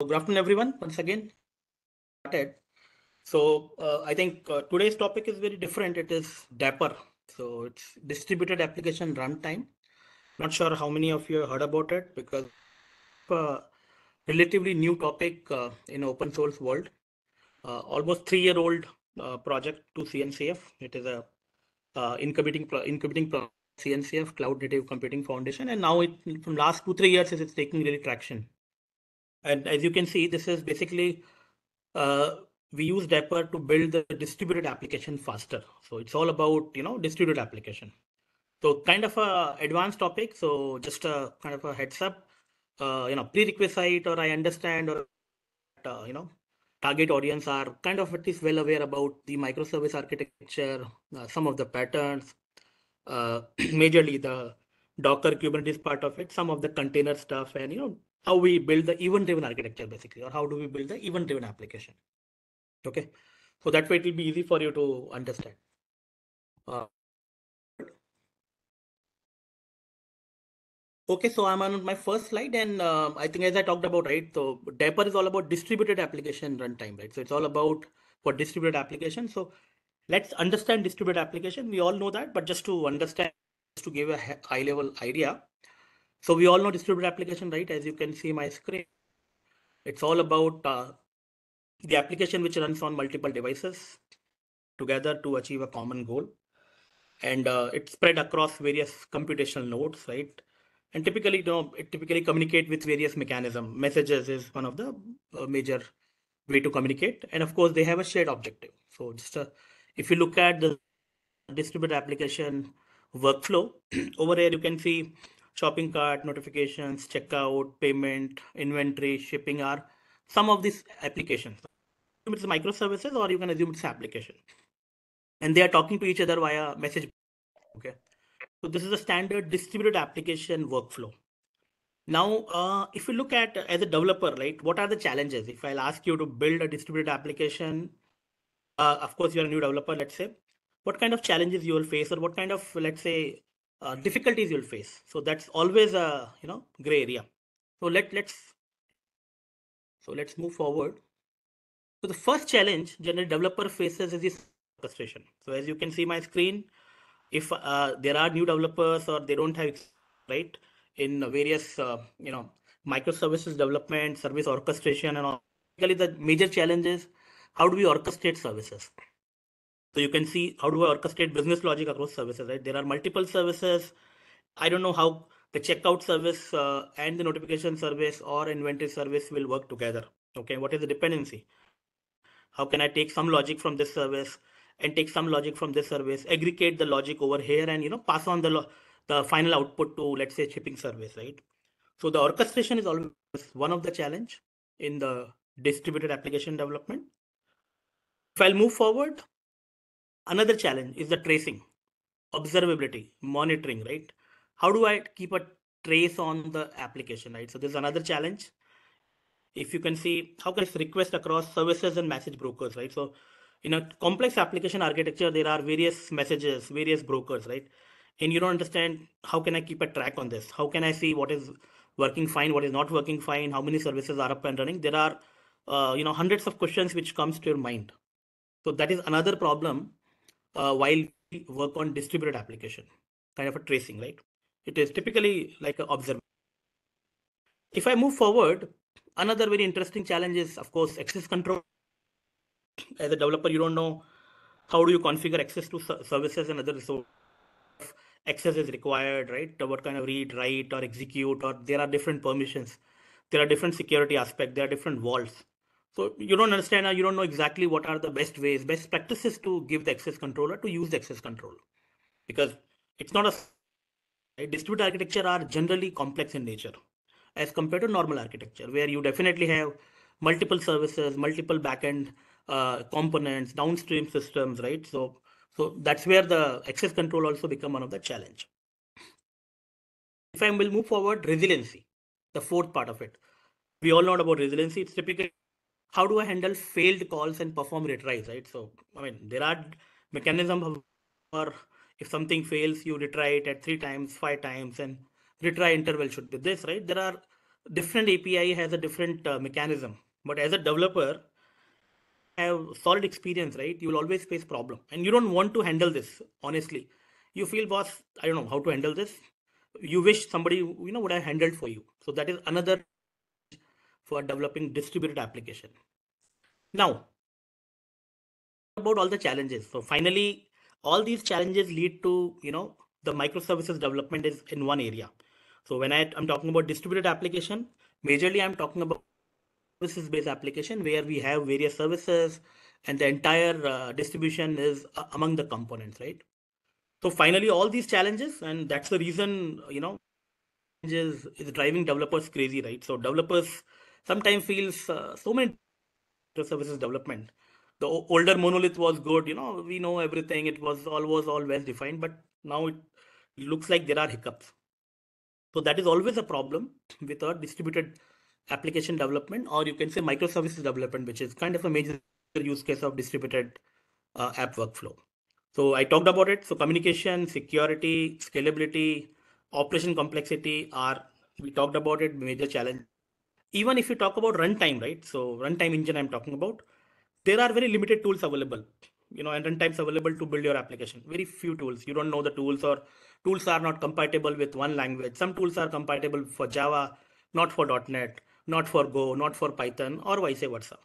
Good afternoon, everyone. Once again, started. So uh, I think uh, today's topic is very different. It is Dapr. So it's distributed application runtime. Not sure how many of you heard about it because uh, relatively new topic uh, in open source world. Uh, almost three year old uh, project to CNCF. It is a incubating incubating pro- CNCF Cloud Native Computing Foundation, and now it from last two three years it's taking really traction. And as you can see, this is basically uh, we use Dapr to build the distributed application faster. So it's all about you know distributed application. So kind of a advanced topic. So just a kind of a heads up. Uh, you know prerequisite or I understand or uh, you know target audience are kind of at least well aware about the microservice architecture, uh, some of the patterns, uh, majorly the Docker Kubernetes part of it, some of the container stuff, and you know how we build the event-driven architecture basically, or how do we build the event-driven application. Okay, so that way it will be easy for you to understand. Uh, Okay, so I'm on my first slide, and uh, I think as I talked about, right, so Dapr is all about distributed application runtime, right? So it's all about for distributed application. So let's understand distributed application. We all know that, but just to understand, just to give a high level idea. So we all know distributed application, right? As you can see my screen, it's all about uh, the application which runs on multiple devices together to achieve a common goal. And uh, it's spread across various computational nodes, right? And typically, you know, it typically communicate with various mechanism. Messages is one of the uh, major way to communicate. And of course, they have a shared objective. So just uh, if you look at the distributed application workflow, over here you can see shopping cart, notifications, checkout, payment, inventory, shipping are some of these applications. It's microservices or you can assume it's application. And they are talking to each other via message. Okay. So this is a standard distributed application workflow. Now, uh, if you look at as a developer, right, what are the challenges? If I'll ask you to build a distributed application, uh, of course, you're a new developer, let's say, what kind of challenges you will face or what kind of, let's say, uh, difficulties you'll face. So that's always a, you know, gray area. So let, let's, so let's move forward. So the first challenge general developer faces is this orchestration. So as you can see my screen, if uh, there are new developers or they don't have right in various uh, you know microservices development service orchestration and all basically the major challenge is how do we orchestrate services so you can see how do i orchestrate business logic across services right? There are multiple services. I don't know how the checkout service uh, and the notification service or inventory service will work together okay? What is the dependency? How can i take some logic from this service and take some logic from this service aggregate the logic over here and you know pass on the the final output to let's say shipping service right? So the orchestration is always one of the challenge in the distributed application development. If i'll move forward another challenge is the tracing observability monitoring right how do i keep a trace on the application right so there's another challenge if you can see how can I request across services and message brokers, right? So in a complex application architecture, there are various messages, various brokers, right? And you don't understand how can I keep a track on this? How can I see what is working fine, what is not working fine, how many services are up and running? There are uh, you know hundreds of questions which comes to your mind. So that is another problem uh, while we work on distributed application, kind of a tracing, right? It is typically like an observation. If I move forward, another very interesting challenge is, of course, access control. As a developer, you don't know how do you configure access to services and other resources. Access is required, right? What kind of read, write, or execute, or there are different permissions. There are different security aspects. There are different vaults. So you don't understand, or you don't know exactly what are the best ways, best practices to give the access controller to use the access control, because it's not a distributed architecture are generally complex in nature as compared to normal architecture where you definitely have multiple services multiple backend uh, components downstream systems right? So so that's where the access control also become one of the challenge. If i will move forward resiliency the fourth part of it. We all know about resiliency. It's typically how do i handle failed calls and perform retries right so i mean there are mechanisms for if something fails you retry it at three times five times and retry interval should be this right there are different API has a different uh, mechanism. But as a developer, have solid experience, right? You will always face problem, and you don't want to handle this. Honestly, you feel, boss, I don't know how to handle this. You wish somebody you know would have handled for you. So that is another for developing distributed application. Now, about all the challenges. So finally, all these challenges lead to you know the microservices development is in one area. So when I, I'm talking about distributed application, majorly I'm talking about services based application where we have various services and the entire uh, distribution is uh, among the components, right? So finally, all these challenges, and that's the reason, you know, is, is driving developers crazy, right? So developers sometimes feels uh, so many services development. The older monolith was good, you know, we know everything. It was all was all well defined, but now it looks like there are hiccups. So that is always a problem with a distributed application development, or you can say microservices development, which is kind of a major use case of distributed uh, app workflow. So I talked about it. So communication, security, scalability, operation complexity are we talked about it major challenge. Even if you talk about runtime, right? So runtime engine I'm talking about, there are very limited tools available you know and runtimes available to build your application. Very few tools. You don't know the tools or tools are not compatible with one language. Some tools are compatible for java not for. net not for go not for python or vice versa.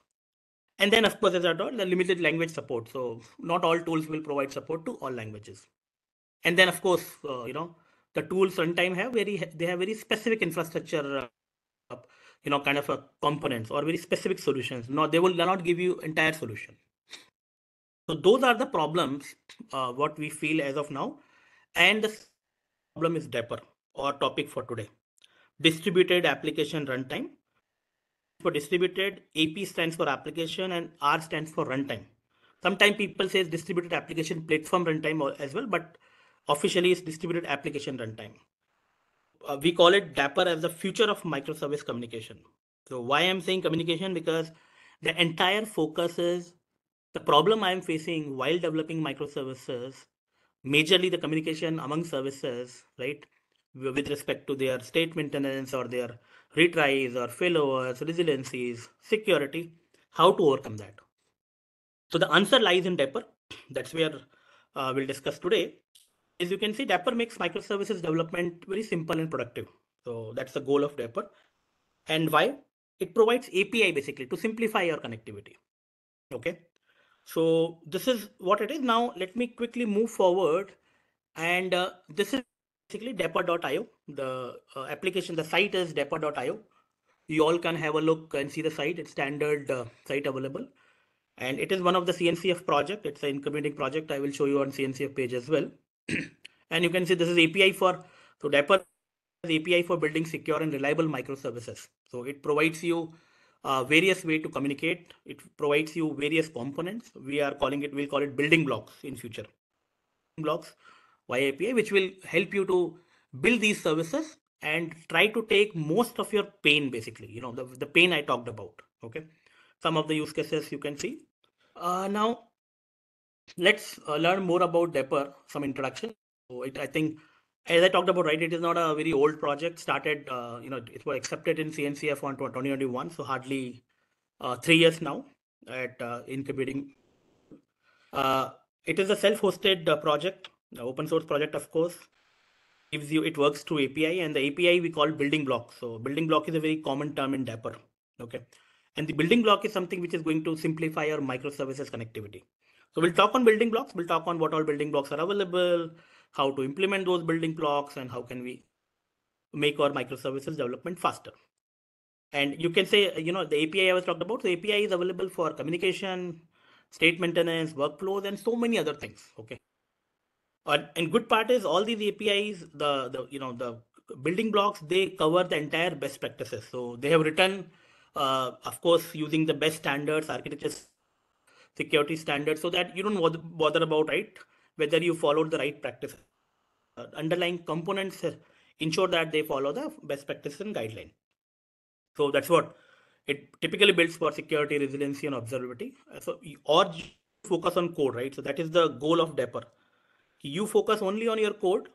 And then of course as i told the limited language support. So not all tools will provide support to all languages. And then of course uh, you know the tools runtime have very they have very specific infrastructure uh, you know kind of a components or very specific solutions no they will not give you entire solution so those are the problems uh, what we feel as of now. And the problem is Dapr or topic for today. Distributed application runtime. For distributed, AP stands for application and R stands for runtime. Sometimes people say distributed application platform runtime as well, but officially it's distributed application runtime. Uh, we call it Dapr as the future of microservice communication. So why I'm saying communication because the entire focus is the problem I'm facing while developing microservices, majorly the communication among services, right, with respect to their state maintenance or their retries or failovers, resiliencies, security, how to overcome that. So the answer lies in Dapr. That's where uh, we'll discuss today. As you can see, Dapr makes microservices development very simple and productive. So that's the goal of Dapr. And why? It provides API basically to simplify your connectivity. Okay. So this is what it is. Now let me quickly move forward. And uh, this is basically dapr.io. The uh, application, the site is dapr.io. You all can have a look and see the site. It's standard uh, site available. And it is one of the CNCF project. It's an incubating project. I will show you on CNCF page as well. and you can see this is API for, so Dapr API for building secure and reliable microservices. So it provides you uh, various way to communicate. It provides you various components. We are calling it, we'll call it building blocks in future. Blocks via API, which will help you to build these services and try to take most of your pain, basically, you know, the, the pain I talked about. Okay. Some of the use cases you can see. Uh, now, let's uh, learn more about Dapr, some introduction. So it, I think as I talked about, right, it is not a very old project. Started, uh, you know, it was accepted in CNCF on 2021, so hardly uh, three years now at uh, incubating. Uh, it is a self-hosted uh, project, open source project, of course. Gives you it works through API, and the API we call building block. So building block is a very common term in Dapr. Okay, and the building block is something which is going to simplify your microservices connectivity. So we'll talk on building blocks. We'll talk on what all building blocks are available how to implement those building blocks and how can we make our microservices development faster. And you can say, you know, the API I was talked about, the API is available for communication, state maintenance, workflows, and so many other things. Okay. And good part is all these APIs, the, the you know, the building blocks, they cover the entire best practices. So they have written, uh, of course, using the best standards, architectures, security standards, so that you don't bother about, right? whether you followed the right practice. Uh, underlying components uh, ensure that they follow the best practices and guideline. So that's what it typically builds for security, resiliency, and observability. Uh, so or focus on code, right? So that is the goal of Dapr. You focus only on your code,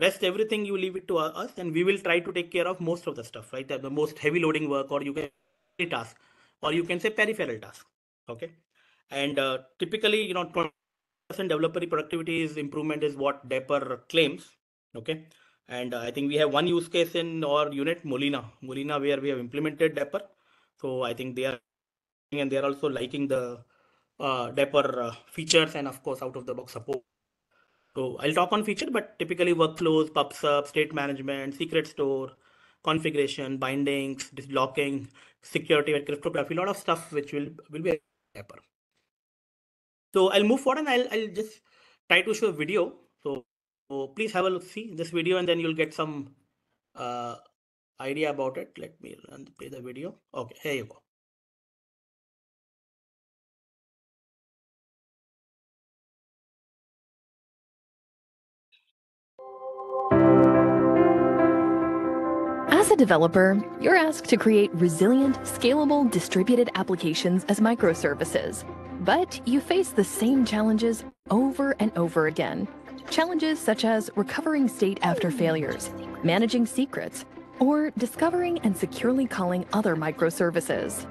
Rest everything you leave it to us, and we will try to take care of most of the stuff, right? The most heavy loading work, or you can task, or you can say peripheral task. Okay, and uh, typically, you know, 20% developer productivity is improvement is what Dapr claims. Okay, and uh, I think we have one use case in our unit, Molina, Molina, where we have implemented Dapr. So I think they are and they are also liking the uh, Dapr uh, features and of course out of the box support. So I'll talk on feature, but typically workflows, PubSub, state management, secret store, configuration, bindings, blocking, security cryptography, a lot of stuff which will will be Dapr. So I'll move forward and I'll I'll just try to show a video. So, so please have a look, see this video, and then you'll get some uh, idea about it. Let me run play the video. Okay, here you go. As a developer, you're asked to create resilient, scalable, distributed applications as microservices. But you face the same challenges over and over again. Challenges such as recovering state after failures, managing secrets, or discovering and securely calling other microservices.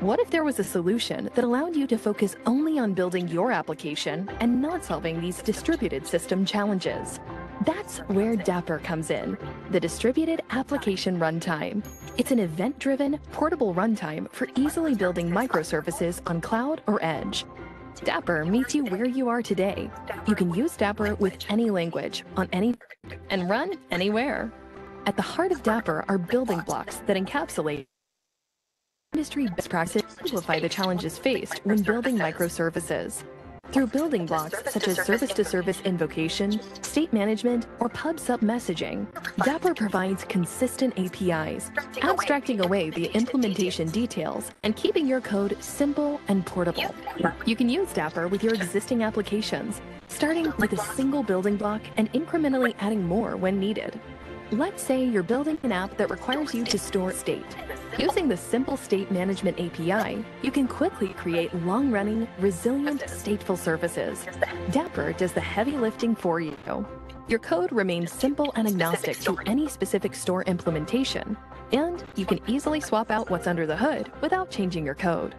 What if there was a solution that allowed you to focus only on building your application and not solving these distributed system challenges? That's where Dapr comes in, the Distributed Application Runtime. It's an event-driven, portable runtime for easily building microservices on cloud or edge. Dapr meets you where you are today. You can use Dapr with any language, on any, and run anywhere. At the heart of Dapr are building blocks that encapsulate industry best practices to simplify the challenges faced when building microservices. Through building blocks such as service-to-service invocation, state management, or pub-sub messaging, Dapr provides consistent APIs, abstracting away the implementation details and keeping your code simple and portable. You can use Dapr with your existing applications, starting with a single building block and incrementally adding more when needed. Let's say you're building an app that requires you to store state. Using the Simple State Management API, you can quickly create long-running, resilient, stateful services. Dapr does the heavy lifting for you. Your code remains simple and agnostic to any specific store implementation, and you can easily swap out what's under the hood without changing your code.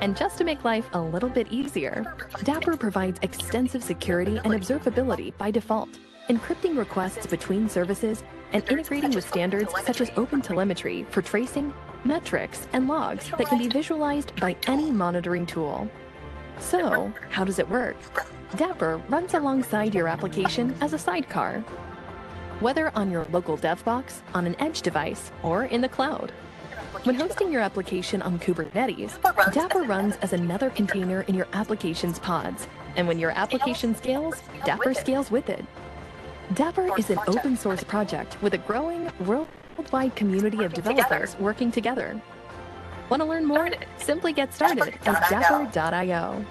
And just to make life a little bit easier, Dapr provides extensive security and observability by default, encrypting requests between services and integrating with standards such as OpenTelemetry for tracing, metrics, and logs that can be visualized by any monitoring tool. So, how does it work? Dapr runs alongside your application as a sidecar, whether on your local dev box, on an edge device, or in the cloud. When hosting your application on Kubernetes, Dapr runs as another container in your application's pods, and when your application scales, Dapr scales with it. Dapr is an open source project with a growing worldwide community of developers working together. Want to learn more? Simply get started at dapr.io.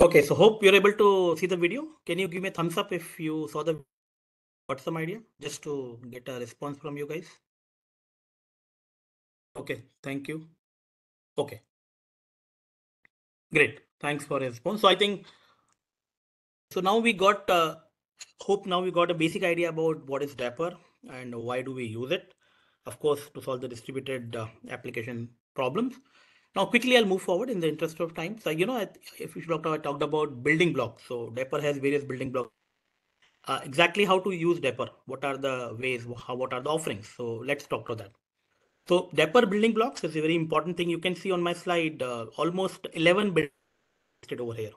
Okay, so hope you're able to see the video. Can you give me a thumbs up if you saw the got some idea just to get a response from you guys? Okay, thank you. Okay. Great. Thanks for response. So I think so now we got uh, hope now we got a basic idea about what is Dapr and why do we use it. Of course, to solve the distributed uh, application problems. Now, quickly, I'll move forward in the interest of time. So, you know, if you talked, I talked about building blocks. So, Dapr has various building blocks. Uh, exactly how to use Dapr. What are the ways? How, what are the offerings? So, let's talk to that. So, Dapr building blocks is a very important thing. You can see on my slide uh, almost 11 listed over here.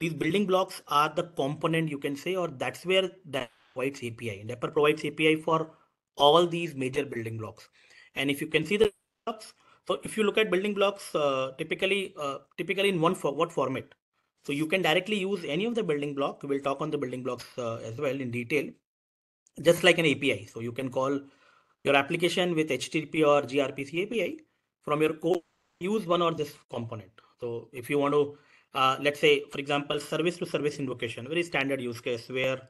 These building blocks are the component you can say, or that's where that provides API. Dapr provides API for all these major building blocks. And if you can see the blocks, so if you look at building blocks, uh, typically, uh, typically in one for what format? So you can directly use any of the building block. We'll talk on the building blocks uh, as well in detail, just like an API. So you can call your application with HTTP or gRPC API from your code. Use one or this component. So if you want to, uh, let's say, for example, service to service invocation, very standard use case where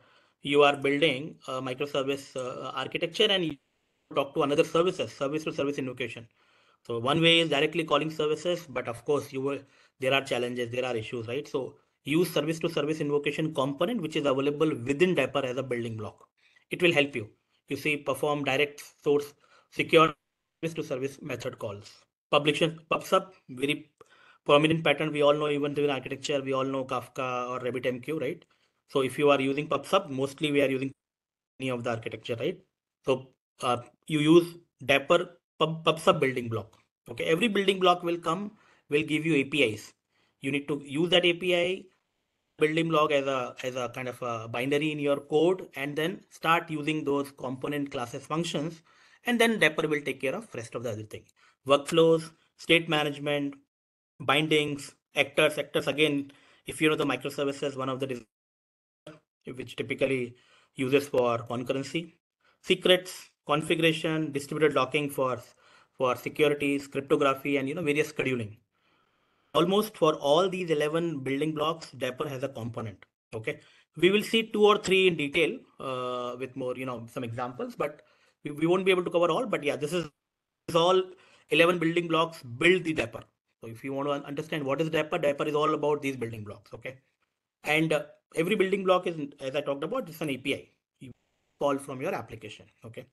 you are building a microservice uh, architecture and you talk to another services, service to service invocation. So one way is directly calling services, but of course you will, there are challenges, there are issues, right? So use service to service invocation component, which is available within Dapr as a building block. It will help you. You see, perform direct source secure service to service method calls. Publication PubSub, very prominent pattern. We all know even during architecture, we all know Kafka or RabbitMQ, right? So if you are using PubSub, mostly we are using any of the architecture, right? So uh, you use Dapr pub, PubSub building block. Okay, every building block will come, will give you APIs. You need to use that API building block as a as a kind of a binary in your code and then start using those component classes functions and then Dapr will take care of rest of the other thing workflows state management bindings actors actors again if you know the microservices one of the which typically uses for concurrency secrets configuration distributed locking for for securities cryptography and you know various scheduling almost for all these 11 building blocks, Dapr has a component. Okay. We will see two or three in detail uh, with more, you know, some examples, but we, we won't be able to cover all. But yeah, this is, this is all 11 building blocks build the Dapr. So if you want to understand what is Dapr, Dapr is all about these building blocks. Okay. And uh, every building block is, as I talked about, it's an API you call from your application. Okay.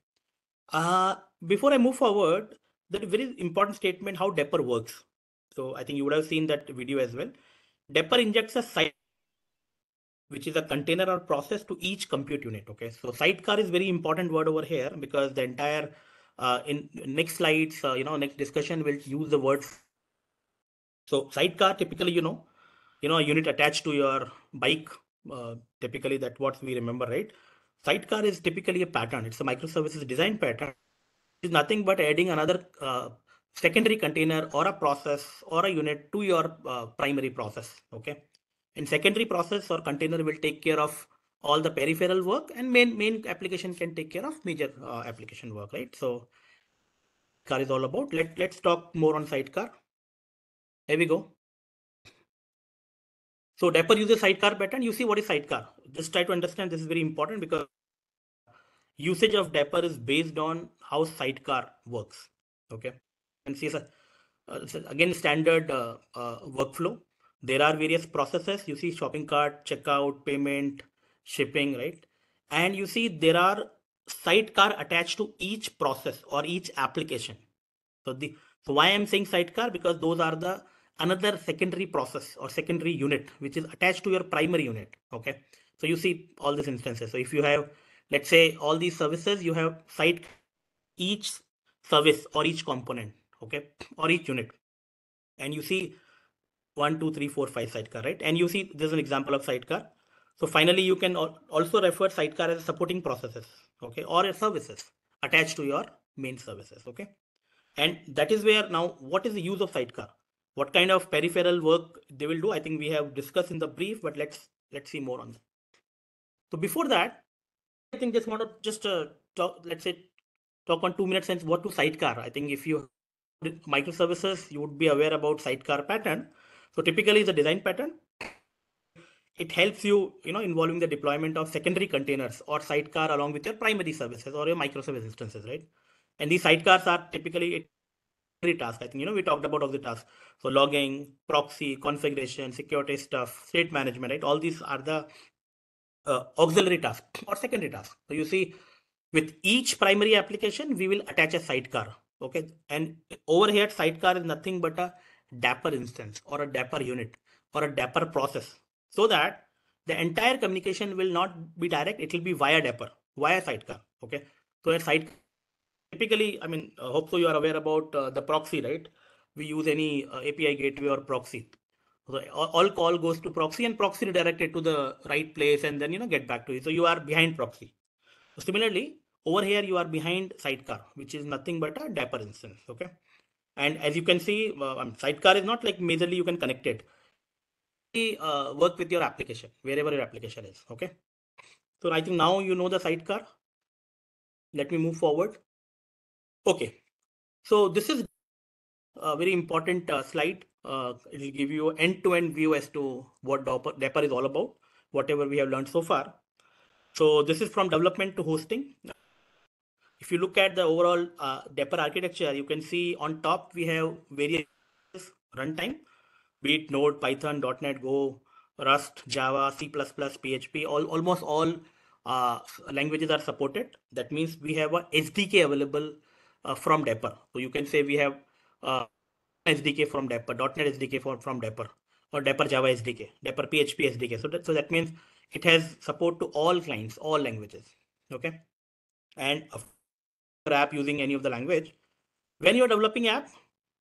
Uh, before I move forward, a very important statement how Dapr works. So I think you would have seen that video as well. Dapr injects a site, which is a container or process to each compute unit. Okay, so sidecar is very important word over here because the entire uh, in next slides, uh, you know, next discussion will use the words. So sidecar typically, you know, you know, a unit attached to your bike. Uh, typically, that what we remember, right? Sidecar is typically a pattern. It's a microservices design pattern. It's nothing but adding another uh, secondary container or a process or a unit to your uh, primary process. Okay. In secondary process or container will take care of all the peripheral work and main main application can take care of major uh, application work, right? So car is all about. Let, let's talk more on sidecar. Here we go. So Dapr uses sidecar pattern. You see what is sidecar. Just try to understand this is very important because usage of Dapr is based on how sidecar works. Okay and see uh, again standard uh, uh, workflow. There are various processes. You see shopping cart, checkout, payment, shipping, right? And you see there are sidecar attached to each process or each application. So the so why I'm saying sidecar because those are the another secondary process or secondary unit which is attached to your primary unit. Okay. So you see all these instances. So if you have let's say all these services, you have site each service or each component okay or each unit and you see one two three four five sidecar right and you see this is an example of sidecar so finally you can also refer sidecar as supporting processes okay or services attached to your main services okay and that is where now what is the use of sidecar what kind of peripheral work they will do i think we have discussed in the brief but let's let's see more on that so before that i think just want to just uh, talk let's say talk on two minutes and what to sidecar i think if you microservices, you would be aware about sidecar pattern. So typically the design pattern, it helps you, you know, involving the deployment of secondary containers or sidecar along with your primary services or your microservice instances, right? And these sidecars are typically task. I think, you know, we talked about all the tasks. So logging, proxy, configuration, security stuff, state management, right? All these are the uh, auxiliary tasks or secondary tasks. So you see with each primary application, we will attach a sidecar Okay. And over here, sidecar is nothing but a Dapr instance or a Dapr unit or a Dapr process so that the entire communication will not be direct. It will be via Dapr, via sidecar. Okay. So a side typically, I mean, uh, hope so you are aware about uh, the proxy, right? We use any uh, API gateway or proxy. So all call goes to proxy and proxy redirected to the right place and then, you know, get back to you. So you are behind proxy. Similarly, over here, you are behind sidecar, which is nothing but a Dapr instance. Okay. And as you can see, uh, sidecar is not like majorly you can connect it. Uh, work with your application, wherever your application is. Okay. So I think now you know the sidecar. Let me move forward. Okay. So this is a very important uh, slide. Uh, it will give you end-to-end -end view as to what Dapr is all about, whatever we have learned so far. So this is from development to hosting if you look at the overall uh, Dapr architecture, you can see on top we have various runtime, be it Node, Python, .NET, Go, Rust, Java, C++, PHP, all almost all uh, languages are supported. That means we have a SDK available from Dapr. So you can say we have uh, SDK from Dapr, .NET SDK for, from Dapr, or Dapr Java SDK, Dapr PHP SDK. So that, so that means it has support to all clients, all languages. Okay. And app using any of the language. When you're developing app,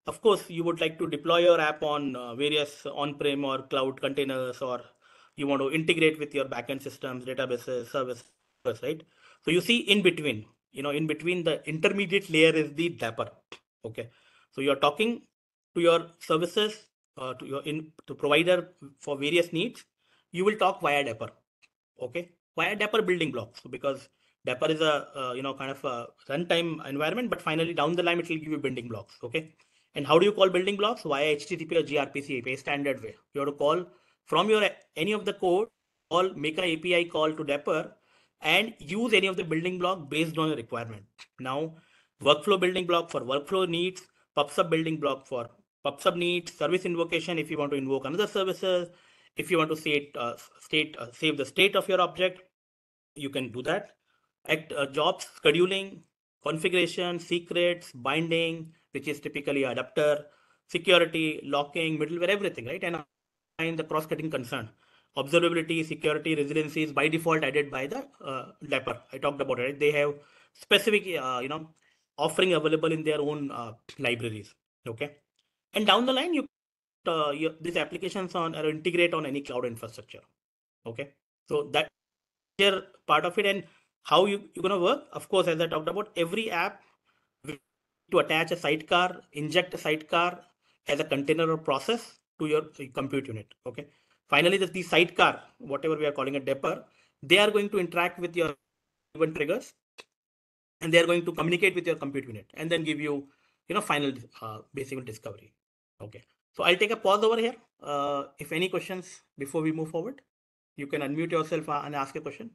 of course, you would like to deploy your app on uh, various on-prem or cloud containers, or you want to integrate with your backend systems, databases, services, right? So you see in between, you know, in between the intermediate layer is the Dapr. Okay. So you're talking to your services, uh, to your in to provider for various needs. You will talk via Dapr. Okay. Via Dapr building blocks. Because Dapr is a uh, you know kind of a runtime environment, but finally down the line it will give you building blocks. Okay. And how do you call building blocks? Via HTTP or gRPC API standard way. You have to call from your any of the code, call make an API call to Dapr and use any of the building block based on the requirement. Now, workflow building block for workflow needs, PubSub building block for PubSub needs, service invocation if you want to invoke another services, if you want to state, uh, state uh, save the state of your object, you can do that act, uh, jobs scheduling, configuration, secrets, binding, which is typically adapter, security, locking, middleware, everything, right? And find the cross-cutting concern. Observability, security, resiliency is by default added by the uh, Dapr. I talked about it. They have specific, uh, you know, offering available in their own uh, libraries. Okay, and down the line, you, uh, you these applications on or integrate on any cloud infrastructure. Okay, so that here part of it and how you, you're going to work of course as i talked about every app to attach a sidecar inject a sidecar as a container or process to your compute unit okay finally the, the sidecar whatever we are calling a Dapr they are going to interact with your event triggers and they are going to communicate with your compute unit and then give you you know final uh, basic discovery. Okay. So i'll take a pause over here. Uh, if any questions before we move forward you can unmute yourself uh, and ask a question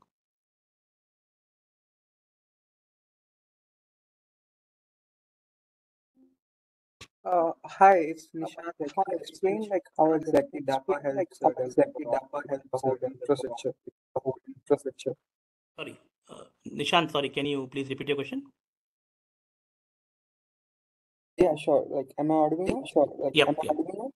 Uh, hi, it's Nishant. Like, can you explain like how exactly Dapr helps like, how exactly Dapr helps the whole infrastructure, the whole infrastructure. Sorry, uh, Nishant. Sorry, can you please repeat your question? Yeah, sure. Like, am I audible now? Sure. Like, Yep, am I yep. audible now?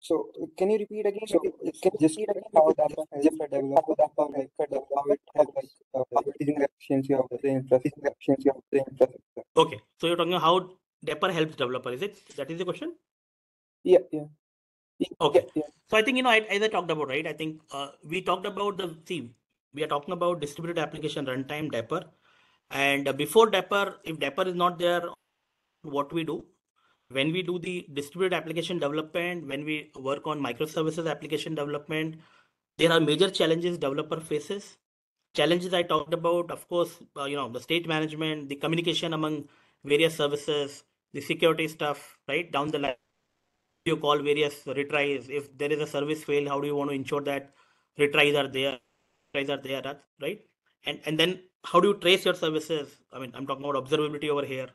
So, can you repeat again? So, can you just repeat again how Dapr helps a developer, Dapr like a developer, how it helps like uh, increasing the efficiency of the infrastructure, efficiency of the infrastructure. Okay, so you're talking about how Dapr helps developer, is it? That is the question? Yeah, yeah. Yeah, Okay. Yeah, So I think, you know, I- as I talked about, right, I think uh, we talked about the, see, we are talking about distributed application runtime Dapr. And uh, before Dapr, if Dapr is not there, what we do? When we do the distributed application development, when we work on microservices application development, there are major challenges developer faces. Challenges I talked about, of course, uh, you know, the state management, the communication among various services, the security stuff, right? Down the line, you call various retries. If there is a service fail, how do you want to ensure that retries are there, retries are there, right? And and then how do you trace your services? I mean, I'm talking about observability over here.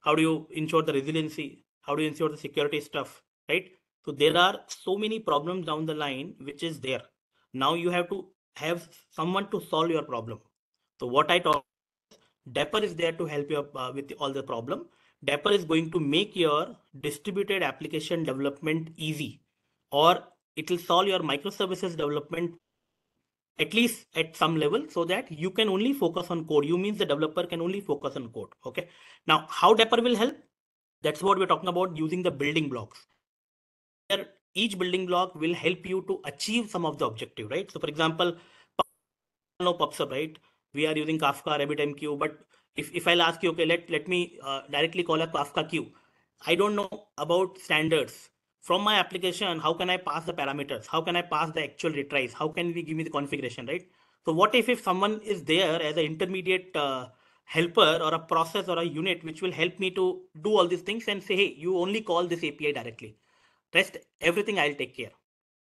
How do you ensure the resiliency? How do you ensure the security stuff, right? So there are so many problems down the line which is there. Now you have to have someone to solve your problem. So what I talk Dapr is there to help you uh, with all the problem. Dapr is going to make your distributed application development easy, or it will solve your microservices development at least at some level so that you can only focus on code. You means the developer can only focus on code. Okay. Now, how Dapr will help? That's what we're talking about using the building blocks. Each building block will help you to achieve some of the objective, right? So, for example, no PubSub, right? We are using Kafka, RabbitMQ, but if, if I'll ask you, okay, let, let me uh, directly call a Kafka queue. I don't know about standards. From my application, how can I pass the parameters? How can I pass the actual retries? How can we give me the configuration, right? So what if, if someone is there as an intermediate uh, helper or a process or a unit which will help me to do all these things and say, hey, you only call this API directly. Rest everything I'll take care.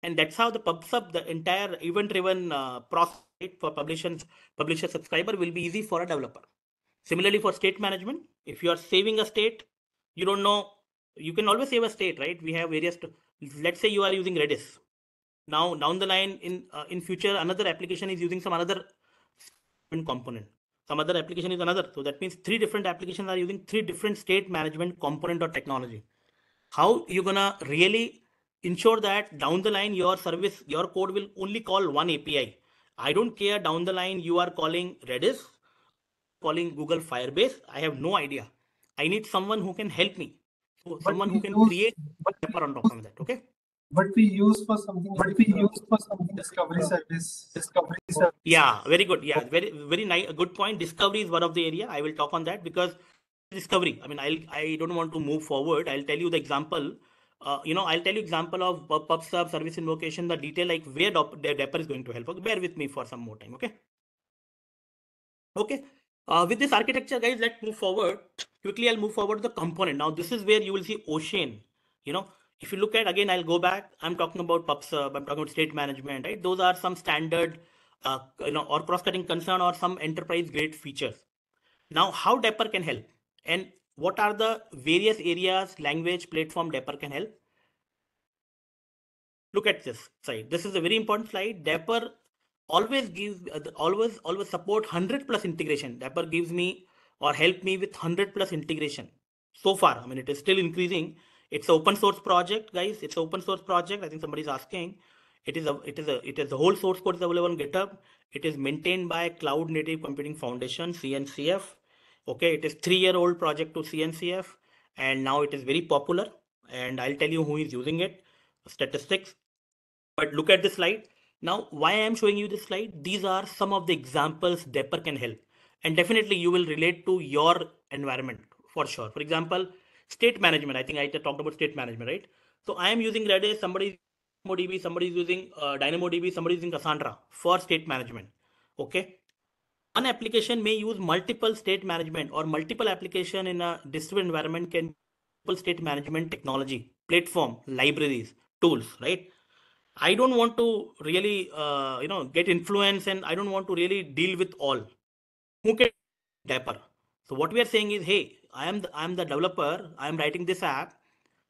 And that's how the PubSub, the entire event-driven uh, process for publishers, publisher subscriber will be easy for a developer. Similarly, for state management, if you are saving a state, you don't know, you can always save a state, right? We have various, let's say you are using Redis. now down the line in uh, in future another application is using some another component some other application is another so that means three different applications are using three different state management component or technology how you gonna really ensure that down the line your service your code will only call one api i don't care down the line you are calling redis calling google firebase i have no idea i need someone who can help me so But someone who can use- create Dapr on top of that okay But we use for something. But we use for something discovery service. Discovery service. Yeah, very good. Yeah, very very nice. Good point. Discovery is one of the area. I will talk on that because discovery. I mean, I'll I don't want to move forward. I'll tell you the example. Uh, you know, I'll tell you example of pub, sub service invocation. The detail like where the Dapr is going to help. Okay, bear with me for some more time. Okay. Okay. Uh, with this architecture, guys, let's move forward. Quickly, I'll move forward to the component. Now, this is where you will see ocean. You know, if you look at again, I'll go back. I'm talking about PubSub. I'm talking about state management, right? Those are some standard, uh, you know, or cross-cutting concern or some enterprise-grade features. Now, how Dapr can help, and what are the various areas, language, platform Dapr can help? Look at this slide. This is a very important slide. Dapr always gives, uh, always, always support 100 plus integration. Dapr gives me or help me with 100 plus integration. So far, I mean, it is still increasing. It's open source project, guys. It's open source project. I think somebody's asking. It is a, it is a, it is the whole source code is available on GitHub. It is maintained by Cloud Native Computing Foundation, CNCF. Okay, it is three-year-old project to CNCF, and now it is very popular. And I'll tell you who is using it. Statistics. But look at this slide. Now, why I am showing you this slide? These are some of the examples Dapr can help. And definitely you will relate to your environment for sure. For example, state management. I think I talked about state management, right? So I am using Redis, somebody DynamoDB, somebody is using uh, DynamoDB, somebody is using Cassandra for state management. Okay. One application may use multiple state management or multiple application in a distributed environment can multiple state management technology, platform, libraries, tools, right? I don't want to really, uh, you know, get influence and I don't want to really deal with all. Who can Dapr? So what we are saying is, hey, I am the, I am the developer. I am writing this app.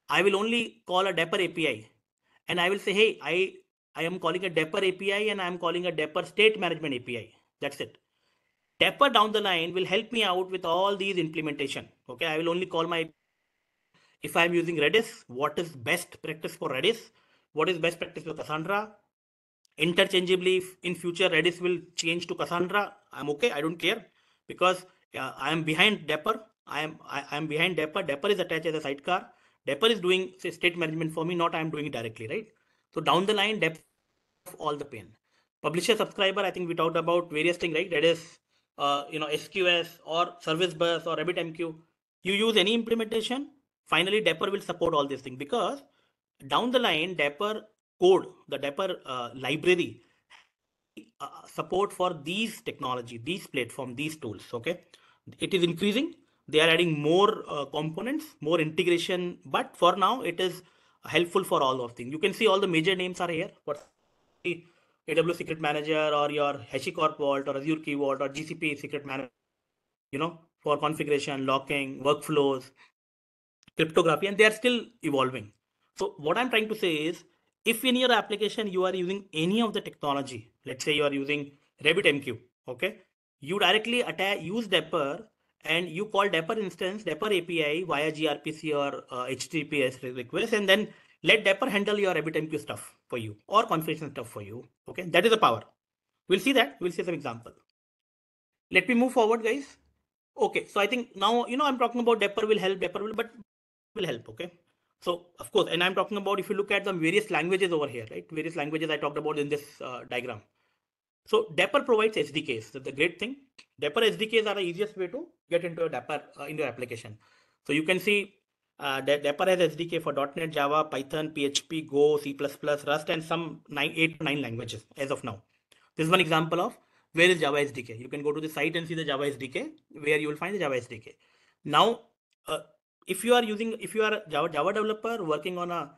I will only call a Dapr API, and I will say, hey, I I am calling a Dapr API and I am calling a Dapr State Management API. That's it. Dapr down the line will help me out with all these implementation. Okay, I will only call my if I'm using Redis, what is best practice for Redis? What is best practice for Cassandra? Interchangeably, in future Redis will change to Cassandra, I'm okay. I don't care because uh, I am behind Dapr. I am I, I am behind Dapr. Dapr is attached as a sidecar. Dapr is doing say, state management for me, not I am doing it directly, right? So down the line, Dapr all the pain. Publisher subscriber, I think we talked about various things, right? That is, uh, you know, SQS or Service Bus or RabbitMQ. You use any implementation, finally Dapr will support all these things because down the line, Dapr code, the Dapr uh, library, uh, support for these technology, these platform, these tools. Okay, it is increasing. They are adding more uh, components, more integration. But for now, it is helpful for all of things. You can see all the major names are here. For AWS Secret Manager or your HashiCorp Vault or Azure Key Vault or GCP Secret Manager. You know, for configuration, locking, workflows, cryptography, and they are still evolving. So what I'm trying to say is, if in your application you are using any of the technology, let's say you are using RabbitMQ, okay, you directly attach use Dapr and you call Dapr instance, Dapr API via gRPC or uh, HTTPS request, and then let Dapr handle your RabbitMQ stuff for you or configuration stuff for you. Okay, that is the power. We'll see that. We'll see some example. Let me move forward, guys. Okay, so I think now you know I'm talking about Dapr will help, Dapr will, but will help. Okay. So of course, and I'm talking about if you look at the various languages over here, right? Various languages I talked about in this uh, diagram. So Dapr provides SDKs. That's the great thing. Dapr SDKs are the easiest way to get into a Dapr uh, in your application. So you can see uh, that Dapr has SDK for .NET, Java, Python, PHP, Go, C++, Rust, and some nine, eight to nine languages as of now. This is one example of where is Java SDK. You can go to the site and see the Java SDK where you will find the Java SDK. Now, uh, if you are using, if you are Java, Java developer working on a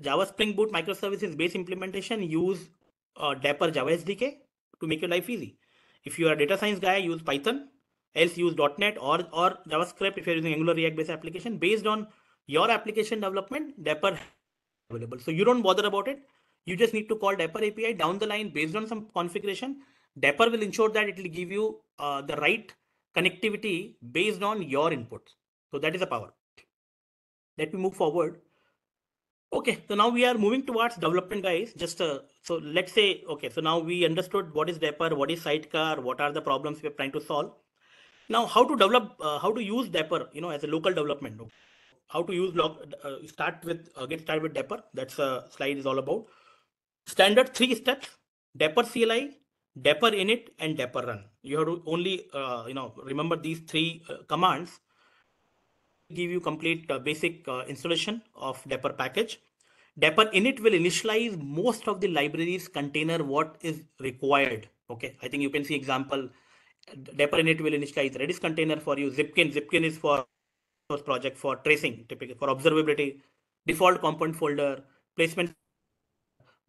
Java Spring Boot microservices based implementation, use uh, Dapr Java SDK to make your life easy. If you are a data science guy, use Python, else use .NET or, or JavaScript if you're using Angular React based application based on your application development, Dapr available. So you don't bother about it. You just need to call Dapr API down the line based on some configuration. Dapr will ensure that it will give you uh, the right connectivity based on your inputs. So that is the power. Let me move forward. Okay, so now we are moving towards development, guys. Just uh, so let's say, okay, so now we understood what is Dapr, what is Sidecar, what are the problems we're trying to solve. Now, how to develop, uh, how to use Dapr, you know, as a local development. How to use log, uh, start with, uh, get started with Dapr. That's a slide is all about. Standard three steps: Dapr CLI, Dapr init, and Dapr run. You have to only, uh, you know, remember these three uh, commands give you complete uh, basic uh, installation of Dapr package. Dapr init will initialize most of the libraries container what is required. Okay, I think you can see example. Dapr init will initialize Redis container for you. Zipkin, Zipkin is for project for tracing, typically for observability, default component folder, placement,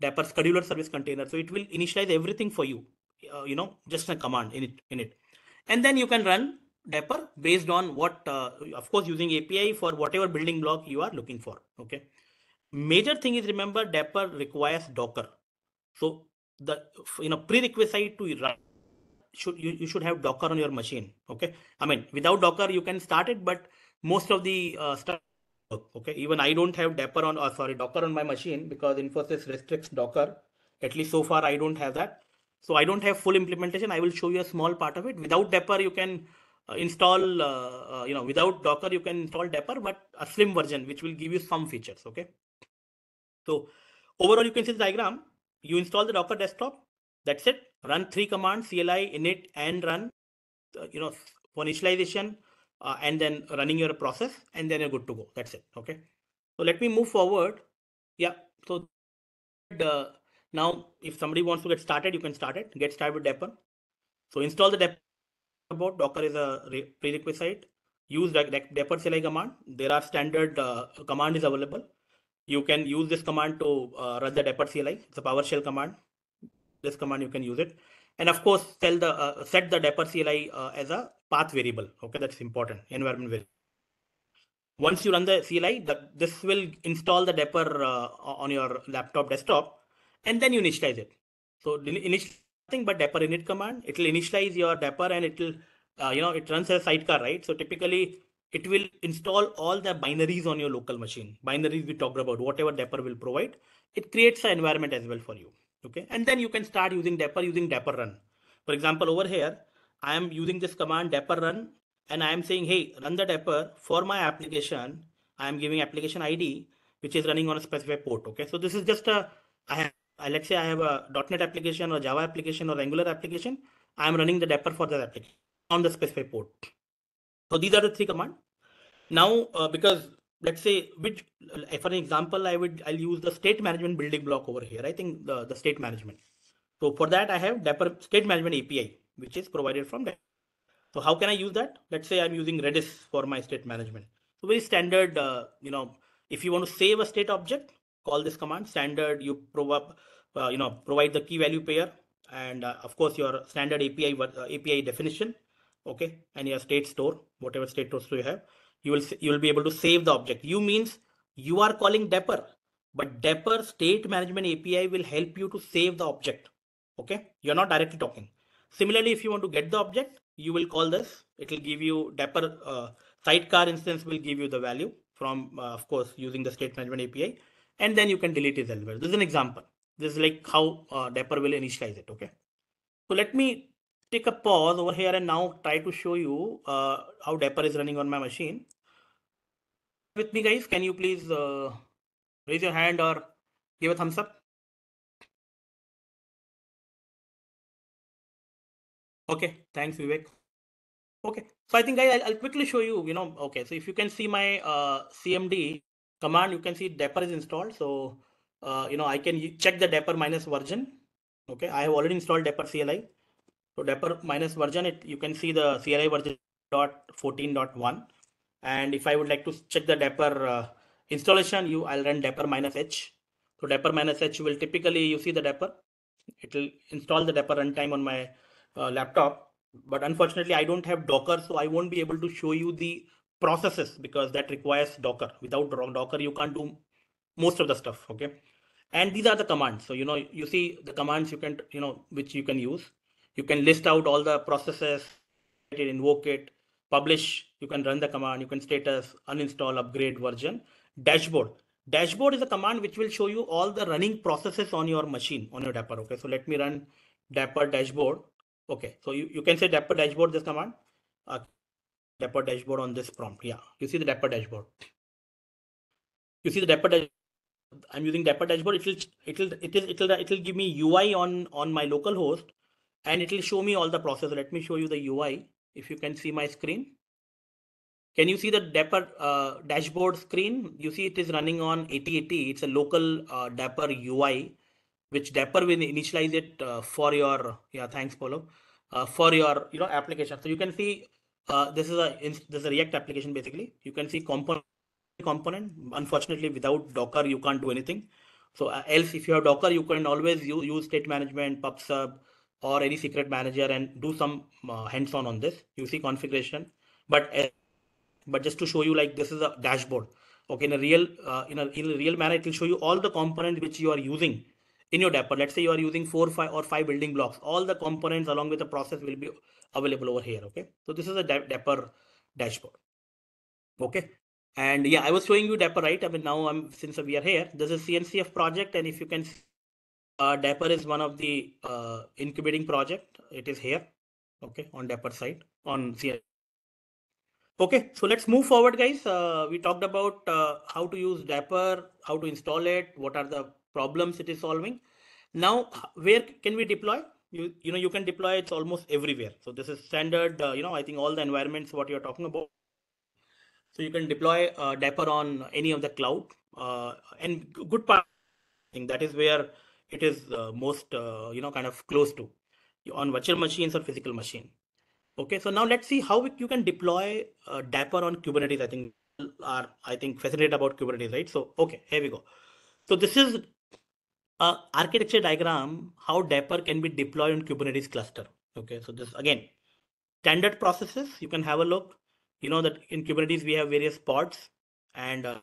Dapr scheduler service container. So it will initialize everything for you. Uh, you know, just a command in it, in it, and then you can run Dapr based on what, uh, of course, using API for whatever building block you are looking for. Okay. Major thing is remember Dapr requires Docker. So the you know prerequisite to run should you, you should have Docker on your machine. Okay. I mean without Docker you can start it, but most of the uh, stuff. Okay. Even I don't have Dapr on or sorry Docker on my machine because Infosys restricts Docker. At least so far I don't have that. So I don't have full implementation. I will show you a small part of it. Without Dapr you can uh, install, uh, uh, you know, without Docker, you can install Dapr, but a slim version, which will give you some features. Okay. So overall, you can see the diagram. You install the Docker desktop. That's it. Run three commands: CLI, init, and run. you know, for initialization, and then running your process, and then you're good to go. That's it. Okay. So let me move forward. Yeah. So now, if somebody wants to get started, you can start it. Get started with Dapr. So install the Dapr about Docker is a prerequisite. Use the Dapr CLI command. There are standard uh, command is available. You can use this command to uh, run the Dapr CLI. It's a PowerShell command. This command you can use it, and of course, tell the uh, set the Dapr CLI uh, as a path variable. Okay, that's important. Environment variable. Once you run the CLI, the, this will install the Dapr uh, on your laptop desktop, and then you initialize it. So initial nothing but Dapr init command. It will initialize your Dapr and it will, uh, you know, it runs as sidecar, right? So typically it will install all the binaries on your local machine. Binaries we talked about, whatever Dapr will provide. It creates an environment as well for you. Okay. And then you can start using Dapr using Dapr run. For example, over here, I am using this command Dapr run and I am saying, hey, run the Dapr for my application. I am giving application ID, which is running on a specific port. Okay. So this is just a, I have let's say I have a .NET application or Java application or Angular application. I'm running the Dapr for that application on the specified port. So these are the three commands. Now, uh, because let's say which, for an example, I would I'll use the state management building block over here. I think the, the state management. So for that, I have Dapr state management API, which is provided from Dapr. So how can I use that? Let's say I'm using Redis for my state management. So very standard, uh, you know, if you want to save a state object, call this command standard. You provide uh, you know provide the key value pair and uh, of course your standard api uh, api definition okay and your state store whatever state store you have you will you will be able to save the object. You means you are calling Dapr but Dapr state management api will help you to save the object okay? You're not directly talking. Similarly if you want to get the object you will call this. It will give you Dapr uh, sidecar instance will give you the value from uh, of course using the state management api and then you can delete it well this is an example this is like how uh, Dapr will initialize it. Okay. So let me take a pause over here and now try to show you uh, how Dapr is running on my machine. With me guys, can you please uh, raise your hand or give a thumbs up? Okay, thanks Vivek. Okay, so I think I, I'll, I'll quickly show you, you know, okay, so if you can see my uh, CMD command, you can see Dapr is installed. So uh, you know, I can check the Dapr minus version. Okay, I have already installed Dapr CLI. So Dapr minus version, it you can see the CLI version dot 14.1. And if I would like to check the Dapr uh, installation, you I'll run Dapr minus H. So Dapr minus H will typically you see the Dapr. It will install the Dapr runtime on my uh, laptop. But unfortunately, I don't have Docker, so I won't be able to show you the processes because that requires Docker. Without Docker, you can't do most of the stuff. Okay. And these are the commands. So, you know, you see the commands you can, you know, which you can use. You can list out all the processes, invoke it, publish, you can run the command, you can status, uninstall, upgrade version, dashboard. Dashboard is a command which will show you all the running processes on your machine, on your Dapr. Okay, so let me run Dapr dashboard. Okay, so you, you can say Dapr dashboard, this command. Uh, Dapr dashboard on this prompt. Yeah, you see the Dapr dashboard. You see the Dapr dashboard. I'm using Dapr dashboard. It will it will it is it will it will give me UI on on my local host, and it will show me all the process. Let me show you the UI. If you can see my screen. Can you see the Dapr uh, dashboard screen? You see it is running on 8080. It's a local uh, Dapr UI, which Dapr will initialize it uh, for your, yeah, thanks, Polo, uh, for your, you know, application. So you can see uh, this is a this is a React application basically. You can see component component. Unfortunately, without Docker, you can't do anything. So uh, else, if you have Docker, you can always use, use state management, PubSub, or any secret manager and do some hands-on on this. You see configuration, but but just to show you like this is a dashboard okay in a real uh, in, a, in a real manner it will show you all the components which you are using in your Dapr let's say you are using four five or five building blocks all the components along with the process will be available over here okay so this is a Dapr dashboard okay and yeah i was showing you Dapr right i mean now i'm since we are here this is cncf project and if you can uh, Dapr is one of the uh, incubating project it is here okay on Dapr side on CNCF Okay, so let's move forward, guys. Uh, we talked about uh, how to use Dapr, how to install it, what are the problems it is solving. Now, where can we deploy? You, you know, you can deploy it's almost everywhere. So this is standard, uh, you know, I think all the environments, what you're talking about. So you can deploy uh, Dapr on any of the cloud. Uh, and good part, I think that is where it is uh, most, you know, kind of close to on virtual machines or physical machine. Okay, so now let's see how you can deploy uh, Dapr on Kubernetes. I think are I think fascinated about Kubernetes, right? So okay, here we go. So this is a architecture diagram how Dapr can be deployed on Kubernetes cluster. Okay, so this again standard processes. You can have a look. You know that in Kubernetes we have various pods, and uh,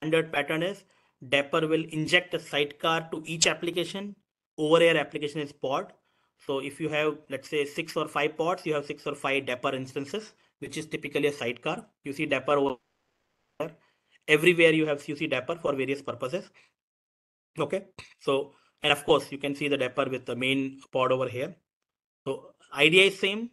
standard pattern is Dapr will inject a sidecar to each application. Over here application is pod so if you have, let's say six or five pods, you have six or five Dapr instances, which is typically a sidecar. You see Dapr over there. Everywhere you have you see Dapr for various purposes. Okay. So, and of course you can see the Dapr with the main pod over here. So idea is same.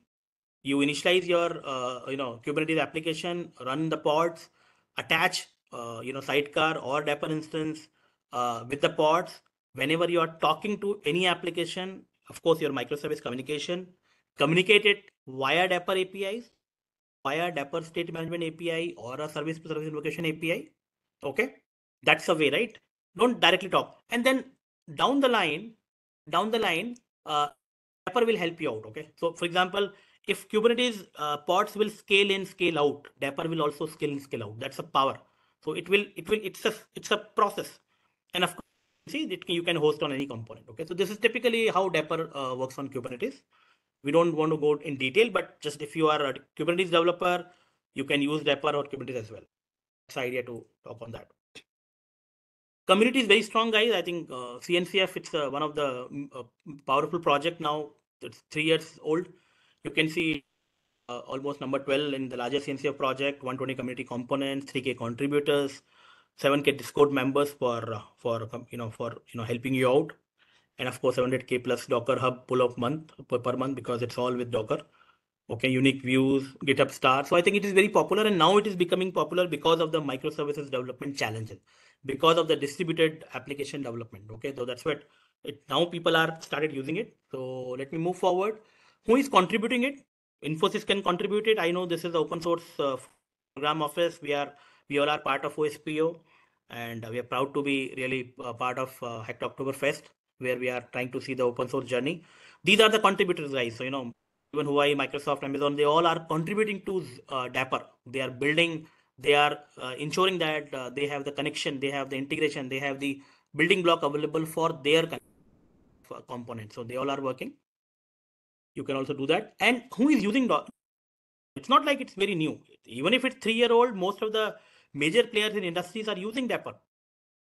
You initialize your, uh, you know, Kubernetes application, run the pods, attach, uh, you know, sidecar or Dapr instance uh, with the pods. Whenever you are talking to any application, of course, your microservice communication, communicate it via Dapr APIs, via Dapr State Management API or a service to service invocation API. Okay, that's a way, right? Don't directly talk. And then down the line, down the line, uh, Dapr will help you out. Okay, so for example, if Kubernetes uh, pods will scale in, scale out, Dapr will also scale in, scale out. That's a power. So it will, it will, it's a, it's a process. And of course, see you can host on any component. Okay, so this is typically how Dapr uh, works on Kubernetes. We don't want to go in detail, but just if you are a Kubernetes developer, you can use Dapr or Kubernetes as well. It's idea to talk on that. Community is very strong, guys. I think uh, CNCF it's uh, one of the mm, uh, powerful project now. It's three years old. You can see uh, almost number 12 in the largest CNCF project, 120 community components, 3K contributors, 7k discord members for uh, for you know for you know helping you out and of course 700k plus docker hub pull up month per, per month because it's all with docker okay unique views github star so i think it is very popular and now it is becoming popular because of the microservices development challenges because of the distributed application development okay so that's what it now people are started using it so let me move forward who is contributing it infosys can contribute it i know this is the open source uh, program office we are we all are part of ospo and we are proud to be really part of uh, Hacktoberfest, where we are trying to see the open source journey. These are the contributors, guys. So you know, even Huawei, Microsoft, Amazon, they all are contributing to uh, Dapr. They are building, they are uh, ensuring that uh, they have the connection, they have the integration, they have the building block available for their component. So they all are working. You can also do that. And who is using? It's not like it's very new. Even if it's three year old, most of the major players in industries are using Dapr.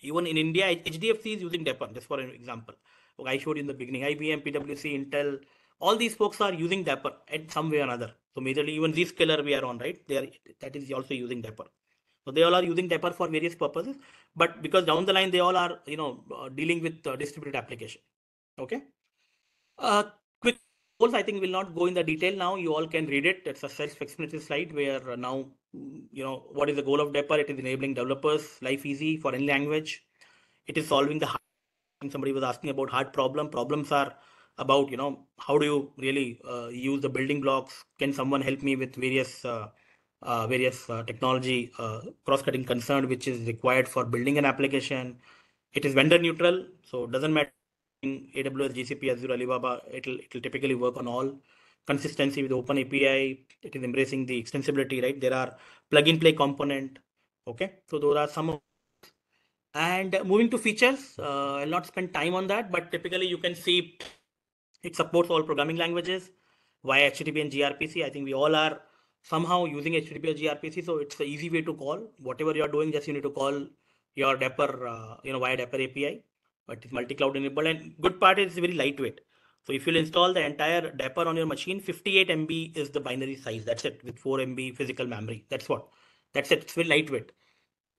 even in India, HDFC is using Dapr, just for an example. I showed in the beginning, IBM, PwC, Intel, all these folks are using Dapr in some way or another. So majorly even Zscaler we are on, right? They are that is also using Dapr. So they all are using Dapr for various purposes, but because down the line they all are you know uh, dealing with uh, distributed application. Okay. Uh, quick goals. I think we will not go in the detail now. You all can read it. It's a self-explanatory slide where uh, now you know what is the goal of Dapr. It is enabling developers life easy for any language. It is solving the hard. Somebody was asking about hard problem. Problems are about you know how do you really uh, use the building blocks? Can someone help me with various uh, uh, various uh, technology uh, cross-cutting concern which is required for building an application? It is vendor neutral so doesn't matter. In aws gcp azure alibaba it'll it'll typically work on all. Consistency with open api it is embracing the extensibility right? There are plug and play component okay? So those are some of and moving to features uh, i'll not spend time on that but typically you can see it supports all programming languages via HTTP and gRPC. I think we all are somehow using HTTP or gRPC, so it's an easy way to call. Whatever you are doing, just you need to call your Dapr, uh, you know, via Dapr API. But it's multi-cloud enabled, and good part is very lightweight. So if you'll install the entire Dapr on your machine, 58 MB is the binary size. That's it, with 4 MB physical memory. That's what. That's it. It's very lightweight.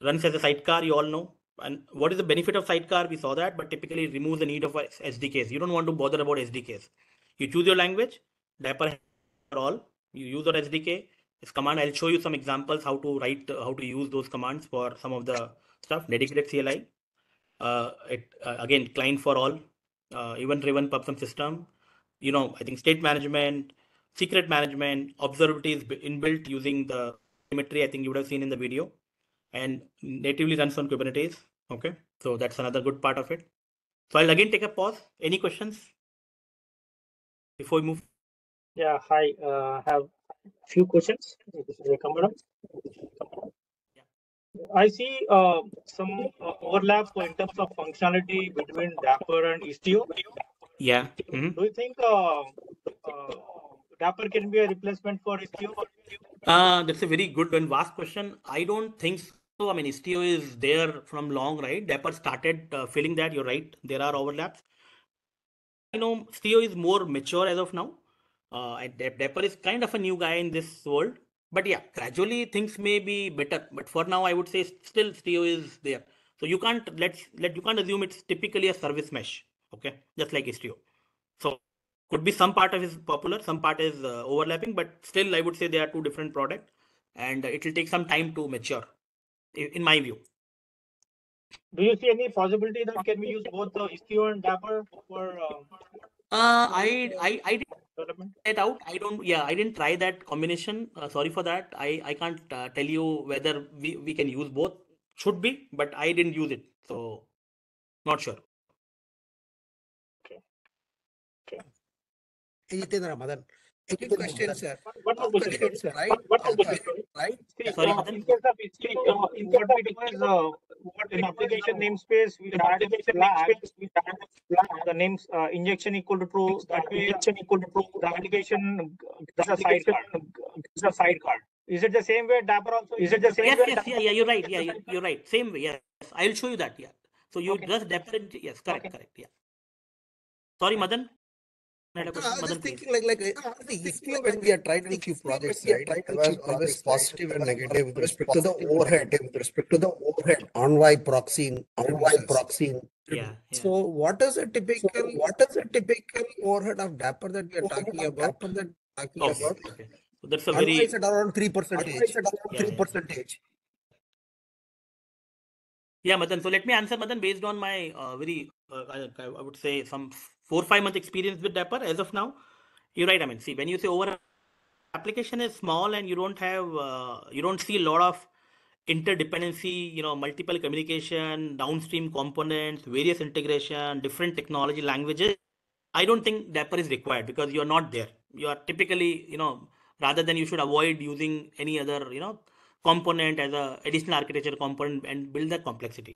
Runs as a sidecar, you all know. And what is the benefit of sidecar? We saw that, but typically it removes the need of SDKs. You don't want to bother about SDKs. You choose your language, for all. You use your SDK. This command, I'll show you some examples how to write, how to use those commands for some of the stuff. Dedicated CLI. Uh, it uh, again client for all. Uh, event-driven pub system. You know, I think state management, secret management, observability is inbuilt using the telemetry. I think you would have seen in the video and natively runs on Kubernetes. Okay, so that's another good part of it. So I'll again take a pause. Any questions before we move? Yeah, hi. Uh, have a few questions. This is. I see uh, some uh, overlap in terms of functionality between Dapr and Istio. Yeah. Mhm. Do you think uh, uh, Dapr can be a replacement for Istio? Uh, that's a very good and vast question. I don't think so. I mean, Istio is there from long, right? Dapr started uh, feeling that. You're right. There are overlaps. I know Istio is more mature as of now. Uh, Dapr is kind of a new guy in this world. But yeah, gradually things may be better. But for now, I would say still Istio is there. So you can't let's let you can't assume it's typically a service mesh. Okay, just like Istio. So could be some part of is popular, some part is uh, overlapping, but still I would say they are two different products, and it will take some time to mature, in my view. Do you see any possibility that can we use both the Istio and Dapr for uh, Uh, I I I didn't it out. I don't. Yeah, I didn't try that combination. Uh, sorry for that. I I can't uh, tell you whether we we can use both. Should be, but I didn't use it, so not sure. Jitendra Madan. Any question, sir? One more question, Question, right? One one more question. Right? See, Sorry, uh, Madan? in case of Istio, uh, in what we do uh, what in application namespace, we had a flag, we had a flag, the names, uh, injection equal to true, that way, injection equal to true, the application gives a sidecar, gives a sidecar. Is it the same way Dapper also? Is it the same Yes, way? yes, Dapper- yeah, yeah. You're right. Yeah, you're, you're right. Same way. Yes, I will show you that. Yeah. So you Okay. just definitely yes, correct, Okay. correct. Yeah. Sorry, Madan. I had a No, I was just thinking like, like, uh, the Istio when we are tried in few projects, right? It was always positive and negative with respect to the overhead, with respect to the overhead, envoy proxying, envoy proxying. Yeah, yeah. So what is a typical, what is a typical overhead of Dapr that we are talking about? That talking Okay, about? okay. So that's a very at around three percentage, Yeah, three yeah. percentage. Yeah, Madan. So let me answer, Madan, based on my uh, very, uh, I, I would say, some four five month experience with Dapr as of now. You're right. I mean, see, when you say over application is small and you don't have, uh, you don't see a lot of interdependency, you know, multiple communication, downstream components, various integration, different technology languages. I don't think Dapr is required because you're not there. You are typically, you know, rather than you should avoid using any other, you know, component as a additional architecture component and build that complexity.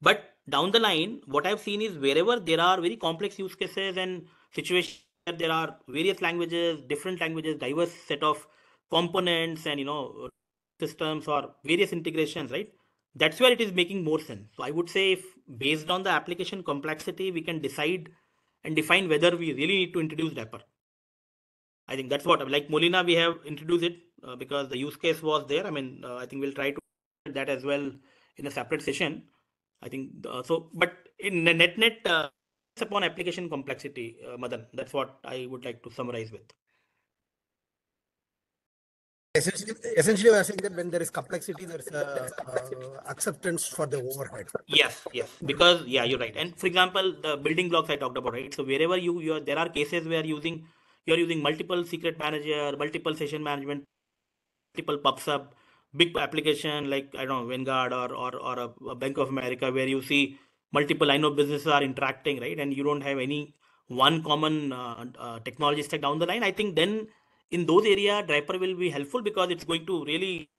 But down the line, what I've seen is wherever there are very complex use cases and situations there are various languages, different languages, diverse set of components and you know systems or various integrations, right? that's where it is making more sense. So I would say if based on the application complexity, we can decide and define whether we really need to introduce Dapr. I think that's what like Molina we have introduced it uh, because the use case was there. I mean, uh, I think we'll try to that as well in a separate session. I think uh, so, but in the net net uh, it's upon application complexity, uh, Madan. That's what I would like to summarize with. Essentially, essentially, are saying that when there is complexity, there is a, uh, acceptance for the overhead. Yes, yes, because yeah, you're right. And for example, the building blocks I talked about, right? So wherever you you are, there are cases where using you're using multiple secret manager, multiple session management, multiple PubSub, big application like I don't know Vanguard or or or a, a Bank of America where you see multiple line of businesses are interacting, right? And you don't have any one common uh, uh, technology stack down the line. I think then in those area, Dapr will be helpful because it's going to really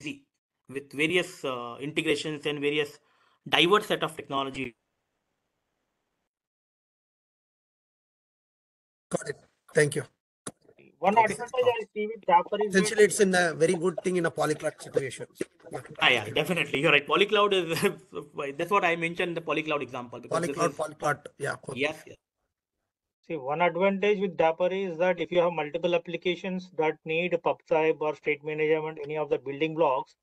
easy with various uh, integrations and various diverse set of technology. Got it. Thank you. One Okay. advantage I see with Dapr is Essentially, it's in a very good thing in a polyglot situation. Yeah. Ah, yeah, definitely. You're right. Polycloud is that's what I mentioned the Polycloud example because this Polyglot, is- polyglot, yeah. cool. yes, yes. See, one advantage with Dapr is that if you have multiple applications that need PubSub or state management, any of the building blocks,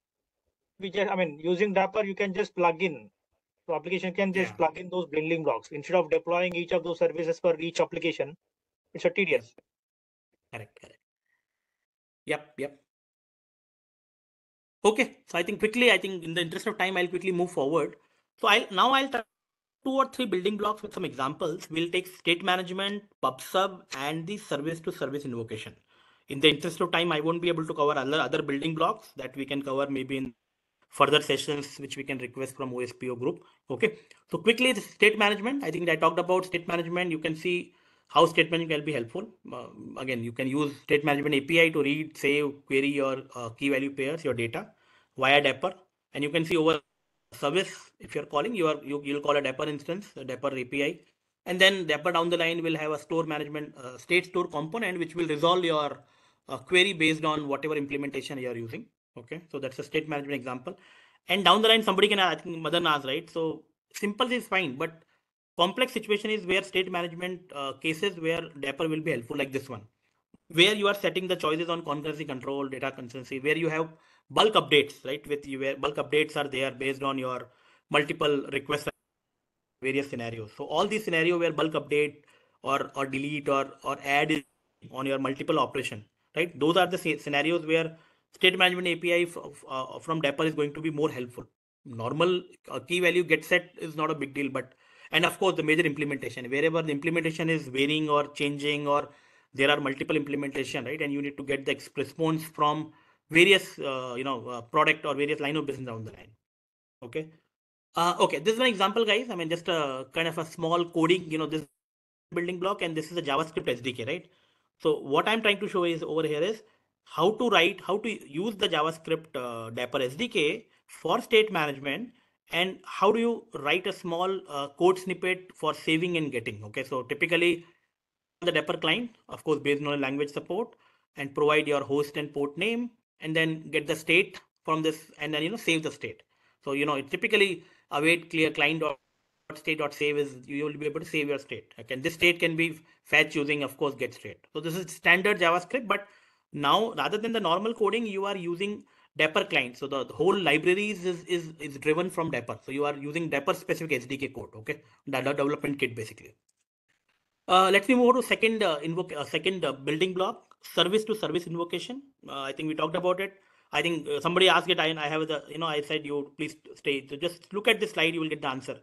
we just, I mean, using Dapr, you can just plug in. So application can just Yeah. plug in those building blocks instead of deploying each of those services for each application. It's a tedious. Correct, correct. Yep, yep. Okay, so I think quickly, I think in the interest of time, I'll quickly move forward. So I'll now I'll try two or three building blocks with some examples. We'll take state management, PubSub, and the service to service invocation. In the interest of time, I won't be able to cover other other building blocks that we can cover maybe in further sessions which we can request from OSPO group. Okay, so quickly the state management. I think I talked about state management. You can see how state management can be helpful. Uh, again, you can use state management API to read, save, query your uh, key value pairs, your data via Dapr, and you can see over service if you're calling, you are you, you'll call a Dapr instance, a Dapr API, and then Dapr down the line will have a store management uh, state store component which will resolve your uh, query based on whatever implementation you are using. Okay, so that's a state management example. And down the line, somebody can I think Madan asked right. So simple is fine, but complex situation is where state management uh, cases where Dapr will be helpful, like this one, where you are setting the choices on concurrency control, data consistency, where you have bulk updates, right? With you where bulk updates are there based on your multiple requests, various scenarios. So all these scenario where bulk update or or delete or or add is on your multiple operation, right? Those are the scenarios where state management API uh, from Dapr is going to be more helpful. Normal uh, key value get set is not a big deal, but and of course the major implementation. Wherever the implementation is varying or changing or there are multiple implementation right? And you need to get the response from various uh, you know uh, product or various line of business down the line. Okay? Uh, okay. This is an example guys. I mean just a kind of a small coding you know this building block and this is a javascript sdk right? So what i'm trying to show is over here is how to write how to use the javascript uh, Dapr sdk for state management and how do you write a small uh, code snippet for saving and getting? Okay so typically the Dapr client of course based on the language support and provide your host and port name and then get the state from this and then you know save the state. So you know it typically await clear client dot state dot save is you will be able to save your state okay? And this state can be fetch using of course get state. So this is standard javascript but now rather than the normal coding you are using Dapr client. So the, the whole libraries is, is is driven from Dapr. So you are using Dapr specific SDK code. Okay, the, development kit basically. Uh, let me move to second uh, invoke uh, second uh, building block service to service invocation. Uh, I think we talked about it. I think uh, somebody asked it. I, I have the you know I said you please stay. So just look at this slide. You will get the answer.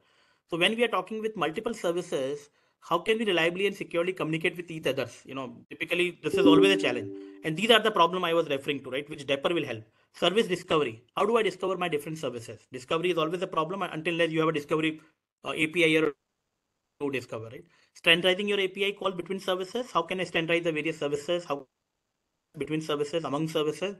So when we are talking with multiple services, how can we reliably and securely communicate with each others? You know, typically this is always a challenge. And these are the problem I was referring to, right? Which Dapr will help. Service discovery. How do I discover my different services? Discovery is always a problem until you have a discovery uh, API here to discover, right? Standardizing your API call between services. How can I standardize the various services? How between services, among services?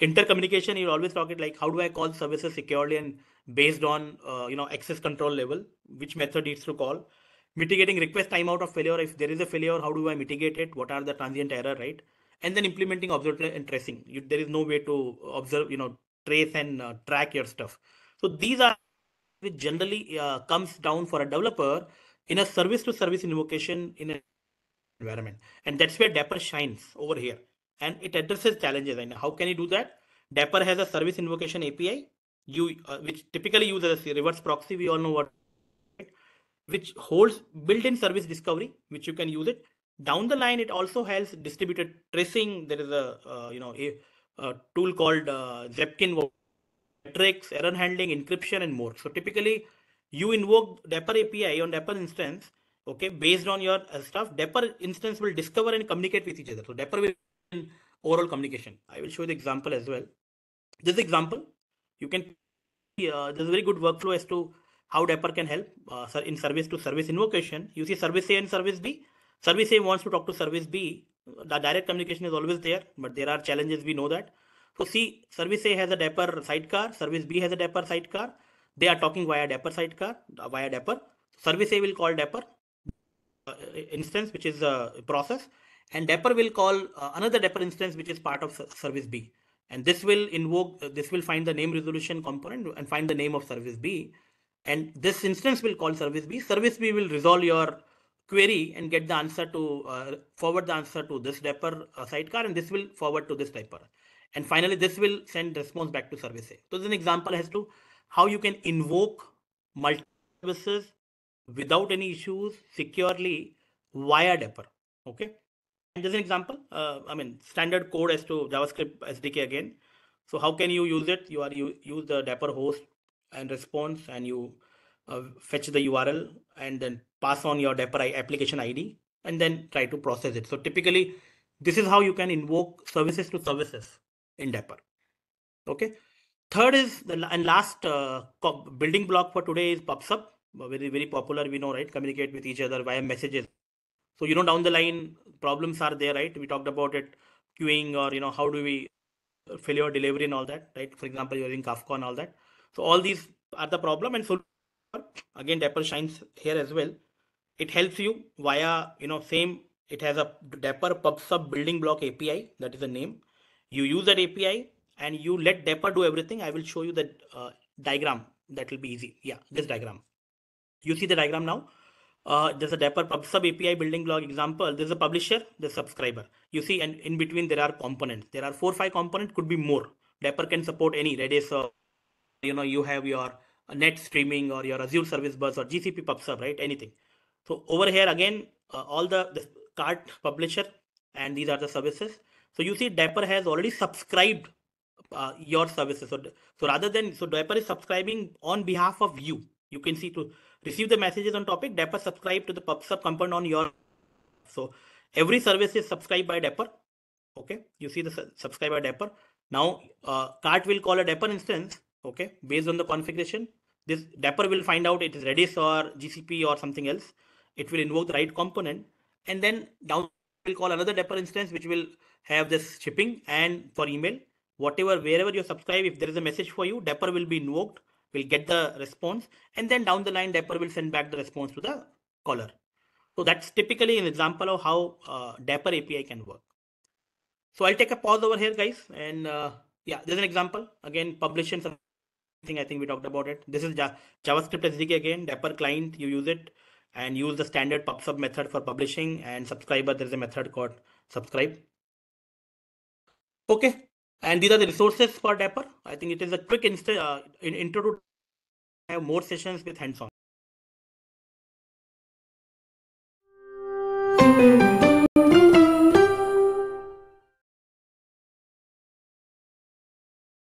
Intercommunication, you always talk it like how do I call services securely and based on uh, you know access control level, which method needs to call? Mitigating request timeout of failure. If there is a failure, how do I mitigate it? What are the transient error, right? And then implementing observability and tracing. You, there is no way to observe, you know, trace and uh, track your stuff. So these are which generally uh, comes down for a developer in a service to service invocation in an environment. And that's where Dapr shines over here. And it addresses challenges. And how can you do that? Dapr has a service invocation API, you uh, which typically uses a reverse proxy. We all know what, which holds built-in service discovery, which you can use it. Down the line, it also has distributed tracing. There is a uh, you know a, a tool called uh, Zipkin metrics, error handling, encryption, and more. So typically, you invoke Dapr API on Dapr instance, okay, based on your uh, stuff. Dapr instance will discover and communicate with each other. So Dapr will overall communication. I will show the example as well. This example, you can see uh, there's a very good workflow as to how Dapr can help uh, in service to service invocation. You see service A and service B. Service A wants to talk to service B. The direct communication is always there, but there are challenges. We know that. So see, service A has a Dapr sidecar, service B has a Dapr sidecar. They are talking via Dapr sidecar, uh, via Dapr. Service A will call Dapr uh, instance, which is a process, and Dapr will call uh, another Dapr instance, which is part of service B. And this will invoke, uh, this will find the name resolution component and find the name of service B. And this instance will call service B. Service B will resolve your query and get the answer to uh, forward the answer to this Dapr uh, sidecar, and this will forward to this Dapr. And finally, this will send response back to service A. So this is an example as to how you can invoke multiple services without any issues securely via Dapr. Okay. And there's an example. Uh, I mean, standard code as to JavaScript SDK again. So how can you use it? You are you use the Dapr host and response, and you uh, fetch the URL and then pass on your Dapr application ID, and then try to process it. So typically, this is how you can invoke services to services in Dapr. Okay. Third is the and last uh, building block for today is PubSub. Uh, Very very popular. We know, right? Communicate with each other via messages. So you know down the line problems are there, right? We talked about it, queuing or you know how do we uh, your delivery and all that, right? For example, using Kafka and all that. So all these are the problem and so again Dapr shines here as well. It helps you via you know same. It has a Dapr PubSub building block API that is the name. You use that API and you let Dapr do everything. I will show you the uh, diagram. That will be easy. Yeah, this diagram. You see the diagram now. Uh, there's a Dapr PubSub API building block example. There's a publisher, the subscriber. You see, and in between there are components. There are four, five components. Could be more. Dapr can support any Redis you know you have your NATS Streaming or your Azure Service Bus or GCP PubSub, right? Anything. So over here again, uh, all the, cart publisher and these are the services. So you see Dapr has already subscribed uh, your services. So, so rather than, so Dapr is subscribing on behalf of you. You can see to receive the messages on topic, Dapr subscribe to the PubSub component on your. So every service is subscribed by Dapr. Okay, you see the su- subscribe by Dapr. Now, uh, cart will call a Dapr instance. Okay, based on the configuration, this Dapr will find out it is Redis or GCP or something else. It will invoke the right component, and then down will call another Dapr instance which will have this shipping and for email. Whatever wherever you subscribe if there is a message for you Dapr will be invoked will get the response and then down the line Dapr will send back the response to the caller. So that's typically an example of how uh, Dapr api can work. So i'll take a pause over here guys and uh, yeah there's an example. Again publish and something i think we talked about it. This is Ja- javascript sdk again Dapr client you use it and use the standard pubsub method for publishing and subscriber there's a method called subscribe. Okay and these are the resources for Dapr. I think it is a quick insta- uh, in- intro to have more sessions with hands-on